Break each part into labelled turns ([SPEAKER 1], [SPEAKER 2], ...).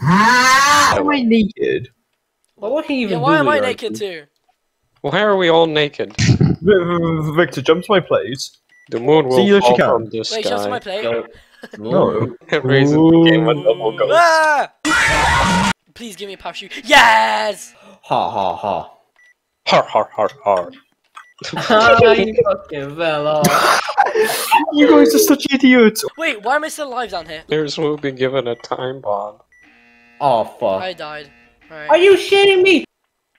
[SPEAKER 1] Why am I naked?
[SPEAKER 2] Well, What would he even
[SPEAKER 3] Yeah,
[SPEAKER 2] do?
[SPEAKER 3] why am I
[SPEAKER 2] you,
[SPEAKER 3] naked too?
[SPEAKER 4] Why are we all naked?
[SPEAKER 1] Victor, jump to my place.
[SPEAKER 4] The moon will
[SPEAKER 1] See, yes, you
[SPEAKER 4] fall from the
[SPEAKER 3] Wait, just my
[SPEAKER 4] sky.
[SPEAKER 3] plate.
[SPEAKER 2] Yo,
[SPEAKER 1] No.
[SPEAKER 4] Reason became a double ghost.
[SPEAKER 3] Ah! Please give me a parachute. Yes!
[SPEAKER 2] Ha ha ha.
[SPEAKER 4] Har har har har.
[SPEAKER 2] You fucking fell off.
[SPEAKER 1] You guys are such idiots.
[SPEAKER 3] Wait, why am I still alive down here?
[SPEAKER 4] Here's will be given a time bomb.
[SPEAKER 2] Oh fuck.
[SPEAKER 3] I died.
[SPEAKER 2] Are you shitting me?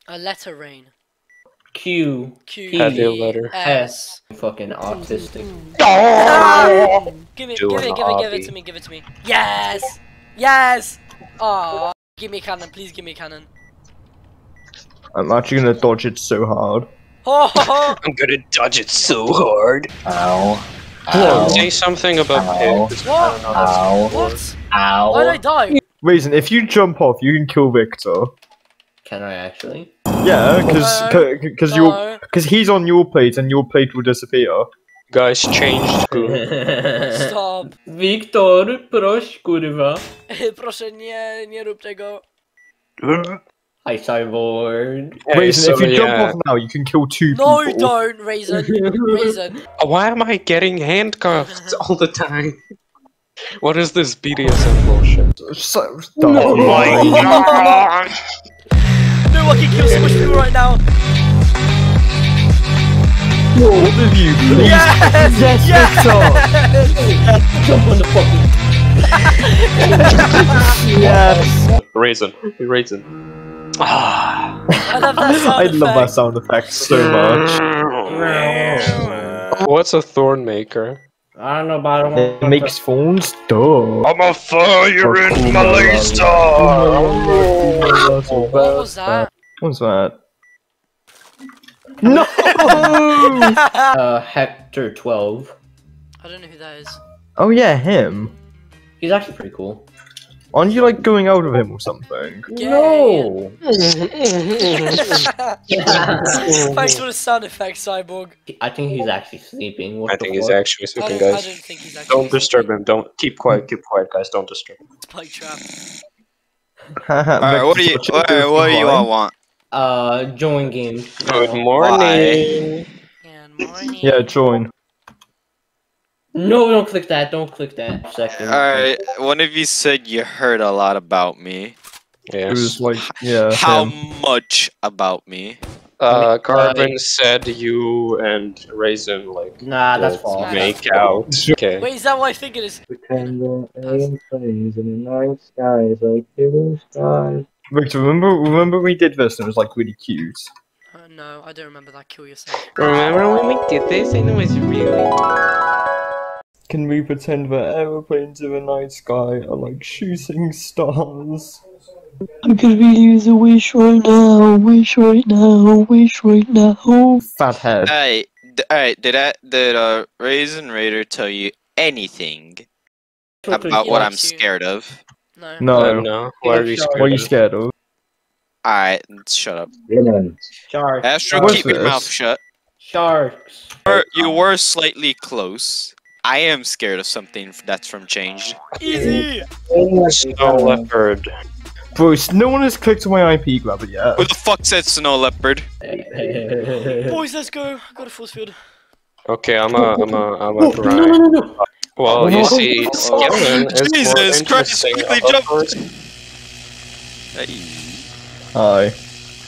[SPEAKER 3] A letter rain.
[SPEAKER 2] Q
[SPEAKER 3] Q
[SPEAKER 4] Heavy letter.
[SPEAKER 3] S.
[SPEAKER 2] S. Fucking autistic.
[SPEAKER 3] Ah! Give it,
[SPEAKER 4] Do
[SPEAKER 3] give it, give it, give it to me, give it to me. Yes! Yes! Aw. Give me a cannon, please give me a cannon.
[SPEAKER 1] I'm actually gonna dodge it so hard.
[SPEAKER 4] I'm gonna dodge it so hard.
[SPEAKER 5] Ow.
[SPEAKER 1] Whoa.
[SPEAKER 4] Say something about
[SPEAKER 5] Ow.
[SPEAKER 4] pigs.
[SPEAKER 3] What?
[SPEAKER 5] Ow.
[SPEAKER 3] What?
[SPEAKER 5] Ow.
[SPEAKER 3] Why did I die?
[SPEAKER 1] Reason, if you jump off, you can kill Victor.
[SPEAKER 2] Can I actually?
[SPEAKER 1] Yeah, because
[SPEAKER 3] No.
[SPEAKER 1] because you
[SPEAKER 3] No.
[SPEAKER 1] because he's on your plate and your plate will disappear.
[SPEAKER 4] Guys, change school.
[SPEAKER 3] Stop.
[SPEAKER 2] Wiktor, proś kurwa.
[SPEAKER 3] Eh, proszę nie, nie rób tego.
[SPEAKER 2] Hi cyborg.
[SPEAKER 4] Hey,
[SPEAKER 1] Reason, if
[SPEAKER 4] so,
[SPEAKER 1] you jump off now, you can kill two
[SPEAKER 3] No, you
[SPEAKER 1] people.
[SPEAKER 3] don't, Raisin. Raisin.
[SPEAKER 4] Why am I getting handcuffed all the time? What is this BDSM bullshit?
[SPEAKER 1] So,
[SPEAKER 4] Oh my god!
[SPEAKER 3] No, I can kill so much people right now.
[SPEAKER 1] All of you, please.
[SPEAKER 3] Yes!
[SPEAKER 1] Yes,
[SPEAKER 3] Yes! yes!
[SPEAKER 2] Jump on the fucking.
[SPEAKER 1] Yes.
[SPEAKER 4] Raisin. Raisin. Ah.
[SPEAKER 3] I love that sound
[SPEAKER 1] I love that sound effect so much.
[SPEAKER 4] What's a thorn maker?
[SPEAKER 2] I don't know, but I don't
[SPEAKER 1] It
[SPEAKER 2] want
[SPEAKER 1] makes phones duh.
[SPEAKER 4] I'm a fire
[SPEAKER 1] in
[SPEAKER 4] Malaysia!
[SPEAKER 3] What was that?
[SPEAKER 1] What's that? No!
[SPEAKER 2] Uh, Hector 12.
[SPEAKER 3] I don't know who that is.
[SPEAKER 1] oh yeah, him.
[SPEAKER 2] He's actually pretty cool.
[SPEAKER 1] Aren't you like going out with him or something?
[SPEAKER 2] No!
[SPEAKER 3] Thanks for the sound effect, Cyborg.
[SPEAKER 2] I think he's actually sleeping. What
[SPEAKER 4] I think he's
[SPEAKER 2] fuck?
[SPEAKER 4] actually
[SPEAKER 3] I
[SPEAKER 4] sleeping,
[SPEAKER 3] don't, I
[SPEAKER 4] guys.
[SPEAKER 3] don't think he's actually.
[SPEAKER 4] Don't disturb him. Don't keep quiet. Keep quiet, guys. Don't disturb him.
[SPEAKER 3] Spike trap.
[SPEAKER 5] Alright, what do you alright, what do you all want?
[SPEAKER 2] Uh, join game.
[SPEAKER 4] Good morning.
[SPEAKER 3] Good morning.
[SPEAKER 1] Yeah, join.
[SPEAKER 2] No, don't click that. Don't click that. Second.
[SPEAKER 5] Alright, one of you said you heard a lot about me.
[SPEAKER 1] It was
[SPEAKER 4] Yes.
[SPEAKER 1] like, yeah.
[SPEAKER 5] How
[SPEAKER 1] him.
[SPEAKER 5] much about me?
[SPEAKER 4] Uh, Carbon said you and Raisin like
[SPEAKER 2] Nah, that's
[SPEAKER 4] did
[SPEAKER 2] false.
[SPEAKER 4] make out. Okay.
[SPEAKER 3] Wait, is that what I think it is?
[SPEAKER 6] Pretend alien planes in the night skies like blue skies.
[SPEAKER 1] Victor, remember remember we did this and it was like really cute.
[SPEAKER 3] Uh, no, I don't remember that. Kill yourself.
[SPEAKER 4] Remember when we did this and it was really
[SPEAKER 1] Can we pretend that aeroplanes in the night sky are like shooting stars?
[SPEAKER 6] I could really use a wish right now, wish right now, wish right now.
[SPEAKER 1] Fat head.
[SPEAKER 5] Alright, d- alright, did I did uh Raisin Raider tell you anything about what I'm
[SPEAKER 3] you.
[SPEAKER 5] scared of?
[SPEAKER 3] No.
[SPEAKER 1] No.
[SPEAKER 4] Uh, no. Why are you
[SPEAKER 2] What
[SPEAKER 1] What are you
[SPEAKER 4] scared?
[SPEAKER 1] scared of?
[SPEAKER 5] Alright, shut up.
[SPEAKER 2] Sharks.
[SPEAKER 5] Astro, keep your mouth shut.
[SPEAKER 2] Sharks.
[SPEAKER 5] Or- You were slightly close. I am scared of something that's from changed.
[SPEAKER 3] Easy.
[SPEAKER 4] Snow leopard.
[SPEAKER 1] Bro, no one has clicked on my IP grabber yet.
[SPEAKER 5] Who the fuck said snow leopard?
[SPEAKER 3] Boys, let's go. I got a force field.
[SPEAKER 4] Okay, I'm a I'm a I'm
[SPEAKER 2] Oh,
[SPEAKER 4] a
[SPEAKER 2] no, no, no, no.
[SPEAKER 4] Well, you see, Skeleton is more
[SPEAKER 5] Jesus Christ,
[SPEAKER 4] interesting
[SPEAKER 5] quickly
[SPEAKER 4] of
[SPEAKER 5] jump.
[SPEAKER 4] course.
[SPEAKER 5] Hey.
[SPEAKER 1] Hi.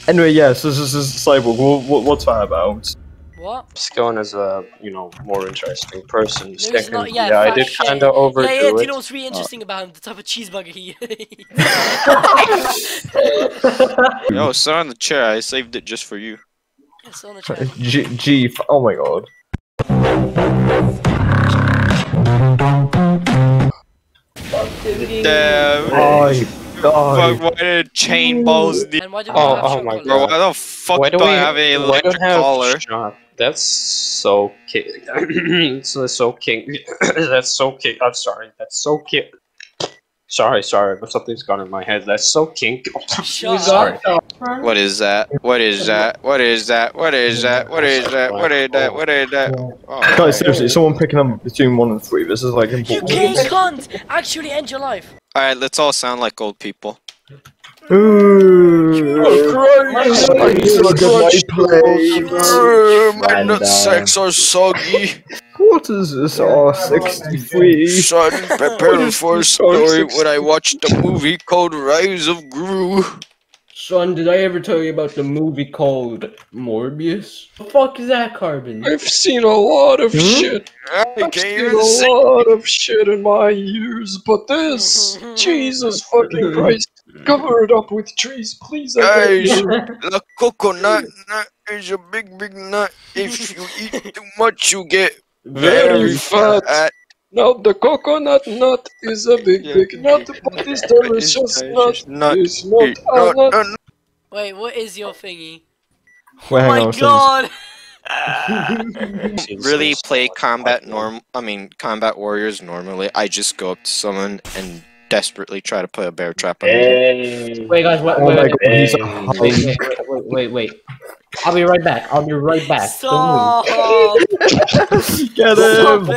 [SPEAKER 1] Anyway, yes, this is, this is Cyborg. What, what, what's that about?
[SPEAKER 3] What?
[SPEAKER 4] Skeleton is a you know more interesting person.
[SPEAKER 3] he's
[SPEAKER 4] Second,
[SPEAKER 3] not- yeah,
[SPEAKER 4] yeah, I did
[SPEAKER 3] shit.
[SPEAKER 4] kind of overdo
[SPEAKER 3] yeah, yeah. Do
[SPEAKER 4] it.
[SPEAKER 3] you know what's really uh. interesting about him? The type of cheeseburger he eats.
[SPEAKER 5] Yo, sit on the chair. I saved it just for you.
[SPEAKER 3] It's on the chair.
[SPEAKER 1] G, G, f- oh my god.
[SPEAKER 5] Damn.
[SPEAKER 1] Oh,
[SPEAKER 5] Oh,
[SPEAKER 1] fuck,
[SPEAKER 5] why did chain balls need?
[SPEAKER 3] And why do
[SPEAKER 4] Oh, oh my
[SPEAKER 3] god.
[SPEAKER 5] Bro, why the fuck
[SPEAKER 4] Why do
[SPEAKER 5] do
[SPEAKER 4] we
[SPEAKER 5] I have a
[SPEAKER 4] why do
[SPEAKER 5] electric
[SPEAKER 4] we have
[SPEAKER 5] collar?
[SPEAKER 4] shot? That's so ki- That's so king. That's so king. I'm sorry. That's so king. Sorry, sorry, but something's gone in my head. That's so kink.
[SPEAKER 3] Shut
[SPEAKER 4] sorry.
[SPEAKER 5] What is that? What is that? What is that? What is that? What is that? What is that? What is that? Oh,
[SPEAKER 1] Guys, seriously, someone pick a number between 1 and 3. This is like important.
[SPEAKER 3] You
[SPEAKER 1] important.
[SPEAKER 3] gay cunt! Actually end your life.
[SPEAKER 5] Alright, let's all sound like old people. My
[SPEAKER 1] And,
[SPEAKER 5] nut
[SPEAKER 1] uh,
[SPEAKER 5] sacks are soggy.
[SPEAKER 1] What is this R63?
[SPEAKER 5] Son, prepare for a story when I watched the movie called Rise of Gru.
[SPEAKER 2] Son, did I ever tell you about the movie called Morbius? The fuck is that, Carbon?
[SPEAKER 4] I've seen a lot of
[SPEAKER 1] Hmm?
[SPEAKER 4] shit.
[SPEAKER 5] I
[SPEAKER 4] I've seen a
[SPEAKER 5] say.
[SPEAKER 4] lot of shit in my years, but this, Jesus fucking Christ, cover it up with trees, please. I
[SPEAKER 5] Guys, the coconut nut is a big, big nut. If you eat too much, you get
[SPEAKER 4] Very
[SPEAKER 5] very
[SPEAKER 4] fat.
[SPEAKER 5] fat.
[SPEAKER 4] Now the coconut nut is a big,
[SPEAKER 5] Yeah,
[SPEAKER 4] big nut, but this delicious nut
[SPEAKER 5] Nut.
[SPEAKER 4] is not
[SPEAKER 5] Eat
[SPEAKER 4] a
[SPEAKER 5] nut,
[SPEAKER 4] nut.
[SPEAKER 5] nut,
[SPEAKER 3] Wait, what is your thingy?
[SPEAKER 1] Wait, hang oh my
[SPEAKER 3] god!
[SPEAKER 5] really play combat norm I mean combat warriors normally. I just go up to someone and desperately try to put a bear trap on them.
[SPEAKER 6] Hey.
[SPEAKER 2] Wait, guys, wait,
[SPEAKER 1] Oh
[SPEAKER 2] wait,
[SPEAKER 1] my
[SPEAKER 2] wait,
[SPEAKER 1] god, he's a
[SPEAKER 6] Hey.
[SPEAKER 2] wait, wait, wait, wait, wait. I'll be right back. I'll be right back. Don't
[SPEAKER 3] Stop!
[SPEAKER 1] Get him!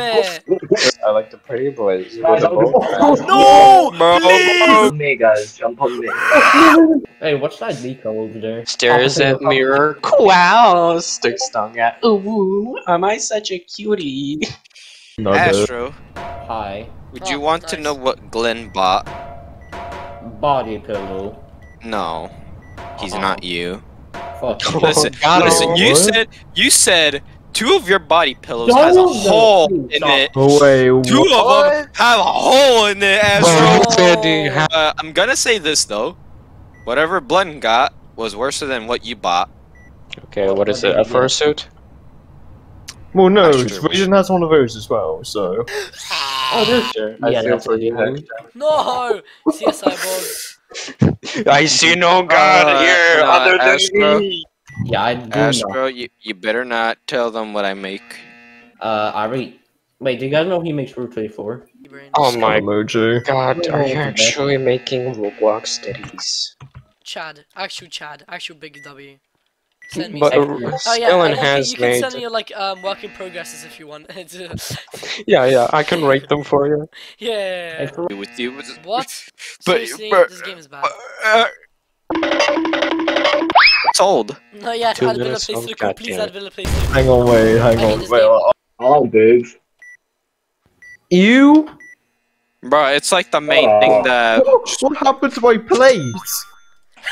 [SPEAKER 4] I like the pretty boys.
[SPEAKER 6] Guys,
[SPEAKER 3] No!
[SPEAKER 5] Bro,
[SPEAKER 3] Please!
[SPEAKER 6] me, guys. Jump on me.
[SPEAKER 2] Hey, what's that Nico over there?
[SPEAKER 4] Stares at mirror. Wow! Sticks tongue at. Ooh, am I such a cutie?
[SPEAKER 1] No.
[SPEAKER 5] Astro,
[SPEAKER 2] Hi.
[SPEAKER 5] would you
[SPEAKER 3] Oh,
[SPEAKER 5] want to know what Glenn bought?
[SPEAKER 2] Body pillow.
[SPEAKER 5] No. He's
[SPEAKER 2] Uh-uh.
[SPEAKER 5] not you.
[SPEAKER 2] Fuck. you.
[SPEAKER 5] Listen,
[SPEAKER 4] got
[SPEAKER 5] listen, you
[SPEAKER 1] What?
[SPEAKER 5] said you said two of your body pillows has a hole
[SPEAKER 2] please,
[SPEAKER 5] in it.
[SPEAKER 1] Oh, wait,
[SPEAKER 5] Two
[SPEAKER 1] what?
[SPEAKER 5] of them have a hole in it, Astro.
[SPEAKER 3] Oh.
[SPEAKER 5] Uh, I'm gonna say this though. Whatever Blenn got was worse than what you bought.
[SPEAKER 4] Okay, what is it? A fursuit?
[SPEAKER 1] Well, no,
[SPEAKER 5] That's.
[SPEAKER 1] Vision has one of those as well, so.
[SPEAKER 2] Oh, there's.
[SPEAKER 4] Sure,
[SPEAKER 2] Yeah,
[SPEAKER 4] I feel
[SPEAKER 2] that's
[SPEAKER 4] for you.
[SPEAKER 3] No! CSI boss.
[SPEAKER 4] I see no god
[SPEAKER 5] Uh,
[SPEAKER 4] here
[SPEAKER 5] no,
[SPEAKER 4] other than
[SPEAKER 5] Astro.
[SPEAKER 4] me.
[SPEAKER 2] Yeah, I do know.
[SPEAKER 5] You, you better not tell them what I make.
[SPEAKER 2] Uh, I read. Wait, do you guys know he makes Route 24?
[SPEAKER 4] Oh my
[SPEAKER 1] Emoji.
[SPEAKER 4] god, are you actually making Roblox studies?
[SPEAKER 3] Chad. Actual Chad. Actual Big W. Send me
[SPEAKER 4] But
[SPEAKER 3] some.
[SPEAKER 4] uh,
[SPEAKER 3] Oh yeah,
[SPEAKER 4] Skillen
[SPEAKER 3] and, uh,
[SPEAKER 4] has
[SPEAKER 3] you can
[SPEAKER 4] made.
[SPEAKER 3] send me your like um work in progresses if you want.
[SPEAKER 4] Yeah, yeah, I can rate them for you.
[SPEAKER 3] yeah.
[SPEAKER 2] Hey, for-
[SPEAKER 5] With you, with
[SPEAKER 3] What?
[SPEAKER 5] But-
[SPEAKER 3] Seriously,
[SPEAKER 5] but-
[SPEAKER 3] this game is bad.
[SPEAKER 5] Uh, sold.
[SPEAKER 3] No, yeah,
[SPEAKER 4] two
[SPEAKER 3] add Villa
[SPEAKER 4] minutes
[SPEAKER 3] Play
[SPEAKER 4] of
[SPEAKER 3] Circle. Please
[SPEAKER 4] goddamn
[SPEAKER 3] add Villa Play Circle.
[SPEAKER 1] Hang on, wait, hang
[SPEAKER 3] I
[SPEAKER 1] on, wait.
[SPEAKER 3] game.
[SPEAKER 1] uh,
[SPEAKER 6] Oh, dude.
[SPEAKER 1] You?
[SPEAKER 5] Bro, it's like the main
[SPEAKER 6] Aw.
[SPEAKER 5] thing that
[SPEAKER 1] What happened to my plate?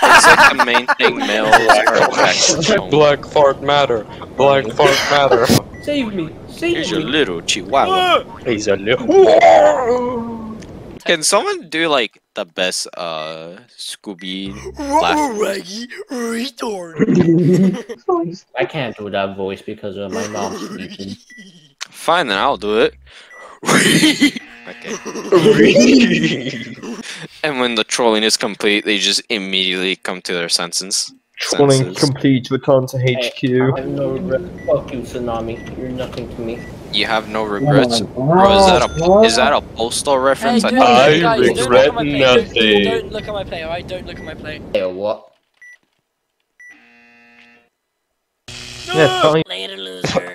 [SPEAKER 5] It's like the main thing males are attracted to.
[SPEAKER 4] Black fart matter. Black fart matter.
[SPEAKER 2] Save me! Save
[SPEAKER 5] Here's your
[SPEAKER 2] me!
[SPEAKER 5] little chihuahua.
[SPEAKER 4] He's a little.
[SPEAKER 5] Can someone do like the best uh Scooby laugh?
[SPEAKER 3] Raggy retard.
[SPEAKER 2] I can't do that voice because of my mom's speaking.
[SPEAKER 5] Fine, then I'll do it. okay. and when the trolling is complete, they just immediately come to their senses.
[SPEAKER 1] Trolling
[SPEAKER 5] Senses.
[SPEAKER 1] complete, return to HQ.
[SPEAKER 2] I have no regret. Fuck you, Tsunami. You're nothing to me.
[SPEAKER 5] You have no regrets. Bro, is that a is that a postal reference?
[SPEAKER 3] dude,
[SPEAKER 5] I
[SPEAKER 3] guys,
[SPEAKER 5] think-
[SPEAKER 3] don't look at my play. Don't,
[SPEAKER 4] nothing.
[SPEAKER 3] don't look at my play, alright? Don't look at my play.
[SPEAKER 2] Hey, what?
[SPEAKER 1] Yeah.
[SPEAKER 3] Later, loser.